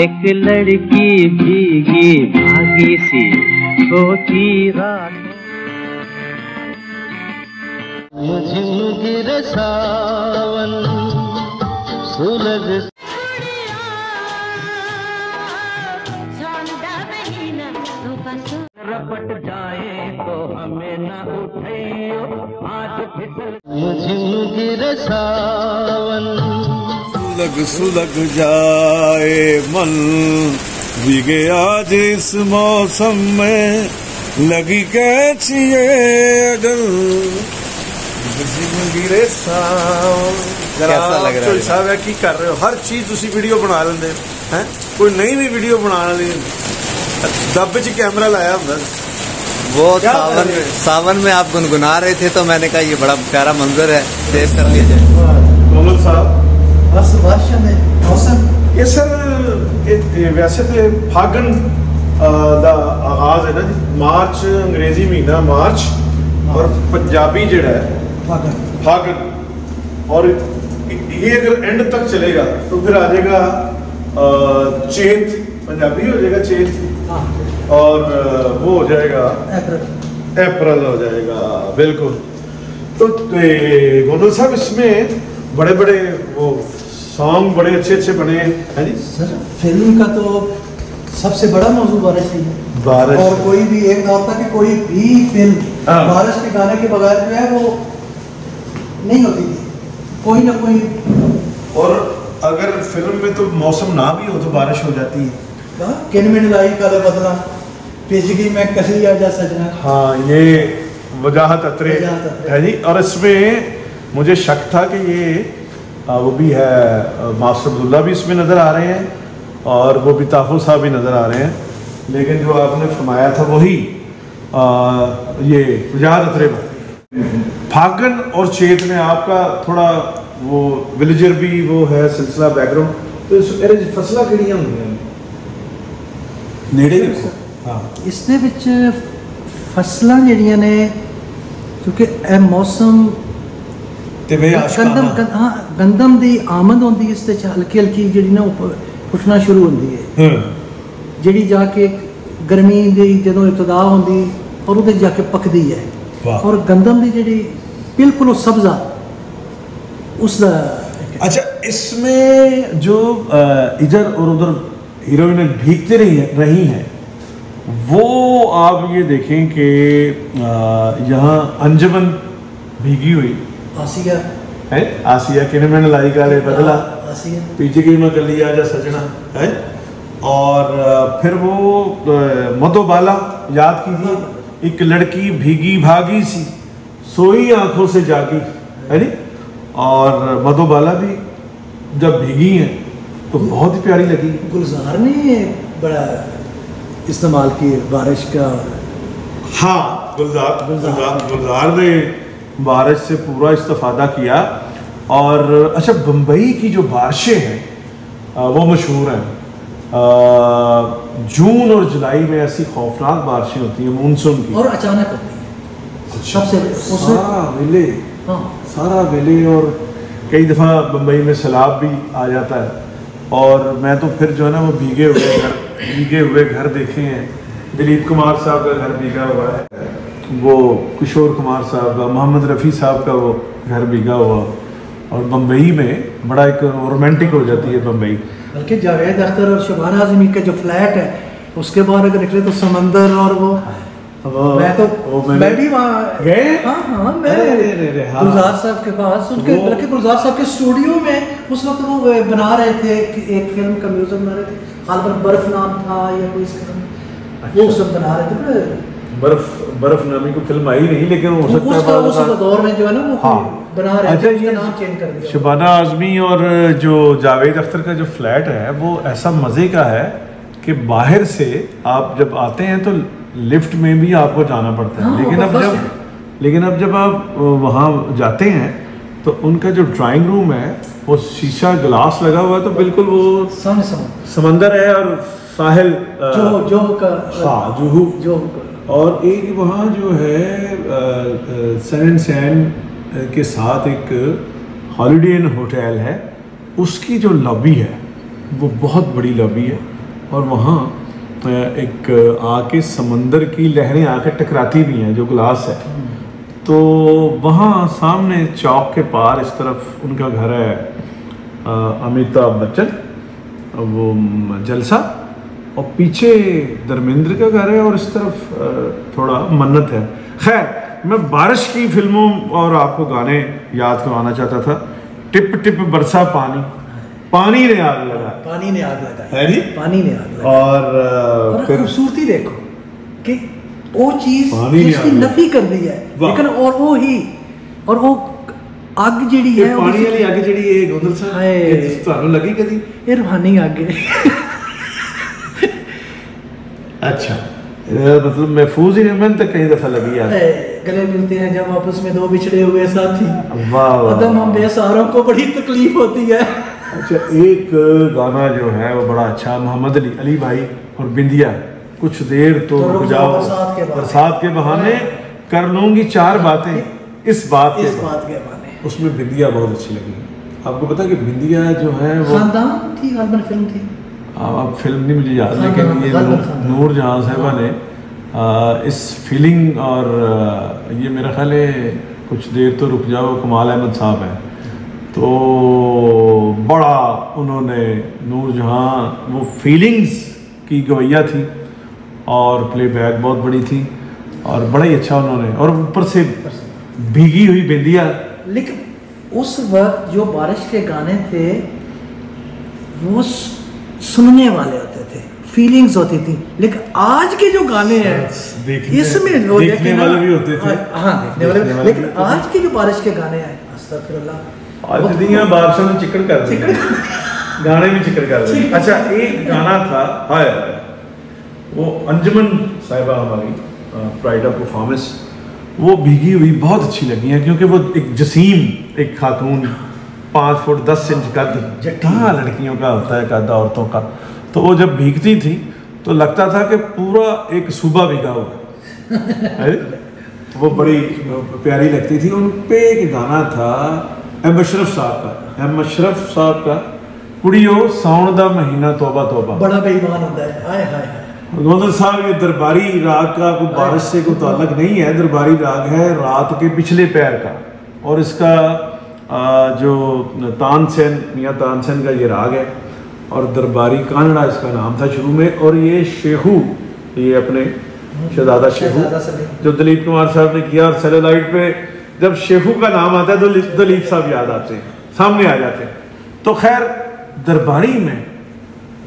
एक लड़की भीगी भागी सी होती रात। गिर सावन सुलग रपट जाए तो हमें न उठाइयो आज फिसल गिर सावन सुलग सुलग जाए मन भीगे आज इस मौसम में लगी कैसी ये अगल गिरे कैसा लग रहा है? ਸਾਹਿਬ ਹੈ ਕੀ ਕਰ ਰਹੇ ਹੋ ਹਰ ਚੀਜ਼ ਤੁਸੀਂ ਵੀਡੀਓ ਬਣਾ ਲੈਂਦੇ ਹੋ ਹੈ ਕੋਈ ਨਹੀਂ ਵੀ ਵੀਡੀਓ ਬਣਾਉਣ ਵਾਲੀ ਦੱਬ 'ਚ ਕੈਮਰਾ ਲਾਇਆ ਹੁੰਦਾ वो क्या सावन कर रहे हैं? सावन में आप गुनगुना रहे थे तो मैंने कहा ये बड़ा प्यारा मंजर है सेव कर लिया जाए ਕੋਮਲ ਸਾਹਿਬ बस वर्ष में मौसम ਇਹ ਸਰ ਇਹ ਇਹ ਵੈਸੇ ਤੇ ਫਾਗਣ ਅ, ਦਾ ਆਗਾਜ਼ ਹੈ ਨਾ ਜੀ ਮਾਰਚ ਅੰਗਰੇਜ਼ੀ ਮਹੀਨਾ ਮਾਰਚ ਔਰ ਪੰਜਾਬੀ ਜਿਹੜਾ ਹੈ फागुन फागण और ये अगर एंड तक चलेगा तो फिर आ जाएगा अ, चेत पंजाबी हो जाएगा चेत हाँ और अ, वो हो जाएगा अप्रैल अप्रैल हो जाएगा बिल्कुल तो ए, गोंदल साहब इसमें बड़े बड़े वो सॉन्ग बड़े अच्छे अच्छे बने हैं। जी? सर फ़िल्म का तो सबसे बड़ा मौजू बारिश ही है। बारिश। और कोई भी एक दौर तक कि कोई भी फ़िल्म हाँ। बारिश के गाने के बगैर जो है वो नहीं होती थी। कोई ना कोई और अगर फ़िल्म में तो मौसम ना भी हो तो बारिश हो जाती है। किन मिन लाई काले बदला पेशगी में कसी आ जा सजना। हाँ ये वजाहत अतरे। है जी और इसमें मुझे शक था कि ये आ, वो भी है मास्टर अब्दुल्ला भी इसमें नज़र आ रहे हैं और वो भी ताफुल साहब भी नज़र आ रहे हैं। लेकिन जो आपने फरमाया था वही ये याद अतरे फागन और चेत में आपका थोड़ा वो विलेजर भी वो है सिलसिला बैकग्राउंड तो इस फ़सल केड़ियाँ नेड़े हाँ। इस फ़सल जो ने क्योंकि मौसम ਤੇ ਵੇ ਗੰਦਮ ਗੰ- ਹਾਂ ਗੰਦਮ ਦੀ ਆਮਦ ਹੁੰਦੀ ਇਸ ਤੇ ਹਲਕੀ ਹਲਕੀ ਜਿਹੜੀ ਨਾ ਉੱਪਰ ਉੱਠਣਾ ਸ਼ੁਰੂ ਹੁੰਦੀ ਹੈ ਹਾਂ ਜਿਹੜੀ ਜਾ ਕੇ ਗਰਮੀ ਦੀ ਜਦੋਂ ਇਬਤਦਾ ਹੁੰਦੀ ਔਰ ਉਹਦੇ 'ਚ ਜਾ ਕੇ ਪੱਕਦੀ ਹੈ ਵਾਹ। ਔਰ ਗੰਦਮ ਦੀ ਜਿਹੜੀ ਬਿਲਕੁਲ ਉਹ ਸਬਜ਼ਾ ਉਸ ਦਾ अच्छा इसमें जो अ, इधर और उधर हीरोइनें भीगते रही है रही हैं वो आप ये देखें कि अ, यहाँ अंजमन भीगी हुई ਆਸੀਆ है आसिया किने में लाई काले बदला ਆਸੀਆ पीछे की मैं गली आजा सजना है और अ, फिर वो अ, मधुबाला याद कीजिए एक लड़की भीगी भागी सी सोई आंखों से जागी है नी और मधुबाला भी जब भीगी हैं तो बहुत ही प्यारी लगी गुलजार ने बड़ा इस्तेमाल किए बारिश का और हाँ गुलजार गुलजार। गुलजार गुलजार ने बारिश से पूरा इस्तेफादा किया। और अच्छा बम्बई की जो बारिशें हैं वो मशहूर हैं। जून और जुलाई में ऐसी खौफनाक बारिशें होती हैं मानसून की। और अचानक होती है। सबसे सारा विले। हाँ। सारा विले और कई दफ़ा बम्बई में सैलाब भी आ जाता है। और मैं तो फिर जो है ना वो भीगे हुए घर भीगे हुए घर देखे हैं। दिलीप कुमार साहब का घर भीगा हुआ है। वो किशोर कुमार साहब का मोहम्मद रफ़ी साहब का वो घर भीगा हुआ। और बम्बई में बड़ा एक रोमांटिक हो जाती है बम्बई। बल्कि जावेद अख्तर और शबाना आजमी का जो फ्लैट है उसके बाहर अगर निकले तो समंदर और वो वो- मैं तो वो मैं भी वहाँ गए? हाँ हाँ मैं हाँ। गुलजार साहब के पास उनके बल्कि गुलजार साहब के स्टूडियो में उस वक्त वो बना रहे थे एक, फ़िल्म का म्यूज़िक बना रहे थे। बर्फ़ नाम था या कोई इसका वो सब बना रहे थे बर्फ़ बर्फ़ नामी को फ़िल्म आई नहीं लेकिन हो सकता है उस दौर में जो है ना वो हाँ। बना रहे अच्छा ये नाम चेंज कर दिया। शबाना आजमी और जो जावेद अख्तर का जो फ्लैट है वो ऐसा मज़े का है कि बाहर से आप जब आते हैं तो लिफ्ट में भी आपको जाना पड़ता है। हाँ, लेकिन अब जब लेकिन अब जब आप वहाँ जाते हैं तो उनका जो ड्राइंग रूम है वो शीशा ग्लास लगा हुआ है तो बिल्कुल वो सामने समंदर है और साहिल जो जो का हाँ जुहू जो और एक वहाँ जो है सैन सैन के साथ एक हॉलीडे इन होटल है। उसकी जो लॉबी है, वो बहुत बड़ी लॉबी है और वहाँ एक आके समंदर की लहरें आके टकराती भी हैं, जो ग्लास है। तो वहाँ सामने चौक के पार इस तरफ़ उनका घर है अमिताभ बच्चन, वो जलसा। और पीछे धर्मेंद्र का घर है और इस तरफ अ, थोड़ा मन्नत है खैर मैं बारिश की फिल्मों और आपको गाने याद करवाना चाहता था टिप टिप बरसा पानी पानी ने आग लगा पानी ने आग लगाई है जी पानी ने आग लगाई और अ, और फिर खूबसूरती देखो कि वो चीज पानी ने जिसकी आग नफी कर दी है वाह। लेकिन और वो ही और वो ਅੱਗ ਜਿਹੜੀ ਇਹ ਹੈ ਉਹ ਪਾਣੀ ਵਾਲੀ ਅੱਗ ਜਿਹੜੀ ਇਹ ਗੋਦਰ ਸਾਹਿਬ ਹਾਏ। ਇਹ ਤੁਹਾਨੂੰ ਲੱਗੀ ਕਦੀ ਇਹ ਰੂਹਾਨੀ ਅੱਗ ਹੈ अच्छा। मतलब महफूज ही नहीं मैंने तो कई दफ़ा लगी यार ए, गले मिलते हैं जब आपस में दो बिछड़े हुए साथी। वाह कदम हम वाह। बेसहारों को बड़ी तकलीफ़ होती है। अच्छा एक गाना जो है वो बड़ा अच्छा मोहम्मद अली अली भाई और बिंदिया। कुछ देर तो तो रुक जाओ बरसात के बहाने। के बहाने कर लूँगी चार बातें इस बात के इस बाद। बात के माने उसमें बिंदिया बहुत अच्छी लगी। आपको पता है कि बिंदिया जो है वो थी फ़िल्म थी। अब अब फ़िल्म नहीं मुझे याद लेकिन ये नूर- जहाँ साहबा ने इस फीलिंग और ये मेरा ख्याल है कुछ देर तो रुक जाओ कमाल अहमद साहब हैं। तो बड़ा उन्होंने नूर जहाँ वो फीलिंग्स की गवैया थी और प्लेबैक बहुत बड़ी थी और बड़ा ही अच्छा उन्होंने और ऊपर से भीगी हुई बिंदिया। लेकिन उस वक्त जो बारिश के गाने थे वो सुनने वाले होते थे फीलिंग्स होती थी। लेकिन आज के जो गाने हैं इसमें लोग देखने वाले भी होते थे। हाँ, हाँ देखने वाले लेकिन आज के जो बारिश के गाने हैं आज दुनिया बारिशों में चिकन कर दी गाने भी चिकन कर दी अच्छा एक गाना था हाय वो अंजमन साहिबा हमारी प्राइड ऑफ़ परफॉर्मेंस वो भीगी हुई बहुत अच्छी लगी है क्योंकि वो एक जसीम एक खातून पाँच फुट दस इंच कद जट्टी। हाँ लड़कियों का होता है कद औरतों का। तो वो जब भीगती थी तो लगता था कि पूरा एक सूबा भीगा हुआ है। वो बड़ी प्यारी लगती थी। उन पे एक गाना था एम अशरफ साहब का। एम अशरफ साहब का कुड़ियो साउन दा महीना तोबा तोबा। बड़ा बेईमान होता है। हाय हाय गोदर साहब ये दरबारी राग का कोई बारिश से कोई ताल्लुक नहीं है। दरबारी राग है रात के पिछले पैर का। और इसका जो तानसेन मियाँ तानसेन का ये राग है और दरबारी कानड़ा इसका नाम था शुरू में और ये शेहू ये अपने शहजादा शेहू जो दिलीप कुमार साहब ने किया और सेटेलाइट पे जब शेखू का नाम आता है तो दिलीप साहब याद आते हैं सामने आ जाते हैं। तो खैर दरबारी में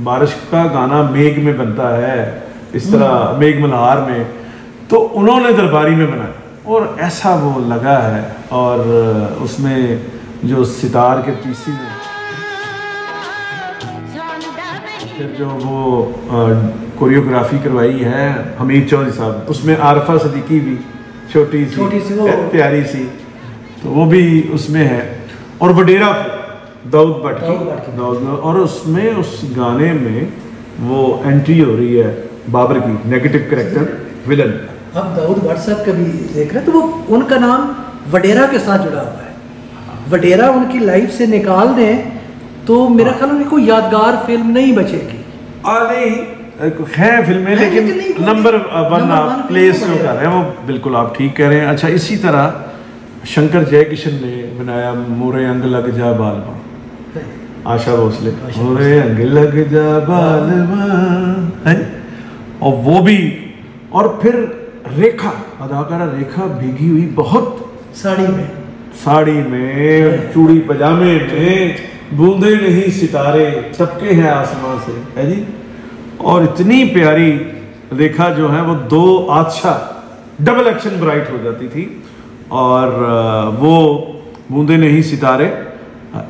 बारिश का गाना मेघ में बनता है इस तरह मेघ मल्हार में तो उन्होंने दरबारी में बनाया। और ऐसा वो लगा है और उसमें जो सितार के पीसी में फिर जो वो कोरियोग्राफी करवाई है हमीद चौधरी साहब उसमें आरफा सदीकी भी छोटी सी छोटी सी वो- प्यारी सी तो वो भी उसमें है। और वडेरा दाऊद भट्ट दाऊद की की। दाऊद और उसमें उस गाने में वो एंट्री हो रही है बाबर की नेगेटिव करेक्टर विलन अब दाऊद भट्ट साहब का भी देख रहे हैं तो वो उनका नाम वडेरा के साथ जुड़ा हुआ है। वडेरा उनकी लाइफ से निकाल दें तो मेरा ख्याल उनकी कोई यादगार फ़िल्म नहीं बचेगी। एक है फ़िल्में लेकिन नंबर वन आप प्लेस जो कर रहे हैं वो बिल्कुल आप ठीक कह रहे हैं। अच्छा इसी तरह शंकर जयकिशन ने बनाया मोरे अंग लग जा बालवा आशा भोसले मोरे अंग लग जा बालवा है? और वो भी और फिर रेखा। अदाकारा रेखा भीगी हुई बहुत साड़ी में। साड़ी में चूड़ी पजामे में बूंदे नहीं सितारे चपके हैं आसमां से है जी? और इतनी प्यारी रेखा जो है वो दो आच्छा डबल एक्शन ब्राइट हो जाती थी। और वो बूंदे नहीं सितारे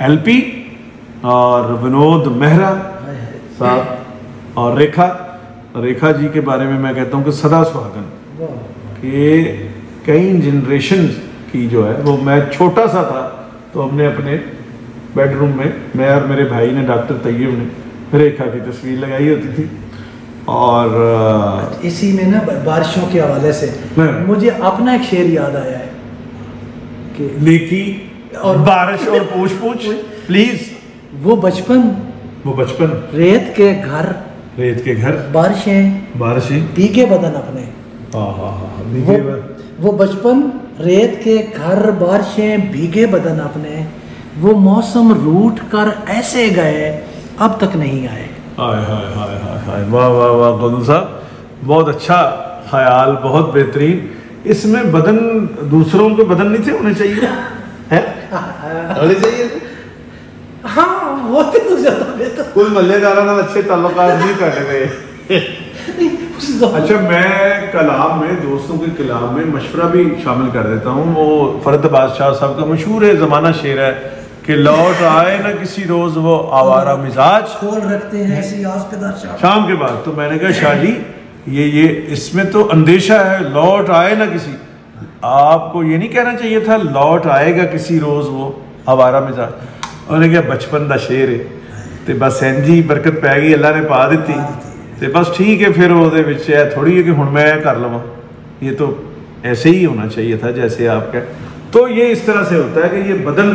एलपी और विनोद मेहरा साहब और रेखा। रेखा जी के बारे में मैं कहता हूँ कि सदा सुहागन कि कई जनरेशन की जो है वो मैं छोटा सा था तो हमने अपने बेडरूम में मैं और मेरे भाई ने डॉक्टर तैयब ने रेखा की तस्वीर लगाई होती थी। और इसी में ना बारिशों के हवाले से। मुझे अपना एक शेर याद आया है कि नेकी और बारिश और पूछ पूछ प्लीज़ वो बचपन। वो बचपन। रेत के घर। रेत के घर। बारिशें। बारिशें। भीगे बदन अपने। हाँ हाँ हाँ वो वो बचपन रेत के घर बारिशें भीगे बदन अपने। वो मौसम रूठ कर ऐसे गए अब तक नहीं आए। हाय हाय हाय हाय हाय वाह वाह वाह गोदू साहब। बहुत अच्छा ख्याल बहुत बेहतरीन। इसमें बदन दूसरों के बदन नहीं थे होने चाहिए? है? होने चाहिए हाँ होते तो ज़्यादा बेहतर। कुल मल्लेदारा अच्छे ताल्लुकात नहीं उस दौर- अच्छा मैं कलाम में दोस्तों के कलाम में मशवरा भी शामिल कर देता हूँ। वो फरद बादशाह साहब का मशहूर है ज़माना शेर है कि लौट आए ना किसी रोज़ वो आवारा मिजाज। खोल रखते हैं शाम। के बाद तो मैंने कहा शाजी ये ये इसमें तो अंदेशा है लौट आए ना किसी। आपको ये नहीं कहना चाहिए था लौट आएगा किसी रोज़ वो आवारा मिजाज। उन्हें क्या बचपन का शेर है। तो बस एन जी बरकत पै गई अल्लाह ने पा दी ਤੇ ਬਸ ਠੀਕ ਹੈ ਫਿਰ ਉਹਦੇ ਵਿੱਚ ਇਹ ਥੋੜੀ ਹੈ ਕਿ ਹੁਣ ਮੈਂ ਇਹ ਕਰ ਲਵਾਂ ये तो ऐसे ही होना चाहिए था जैसे आप कह तो ये इस तरह से होता है कि ये बदन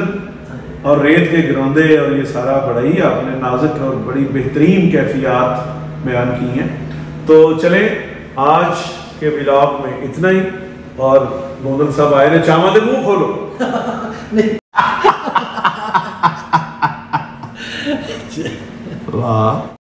और रेत के गिरौंदे और ये सारा बड़ा ही आपने नाजुक और बड़ी बेहतरीन कैफियत बयान की हैं तो चले आज के व्लॉग में इतना ही और गोंदल साहब आए ने चावा दे मुंह खोलो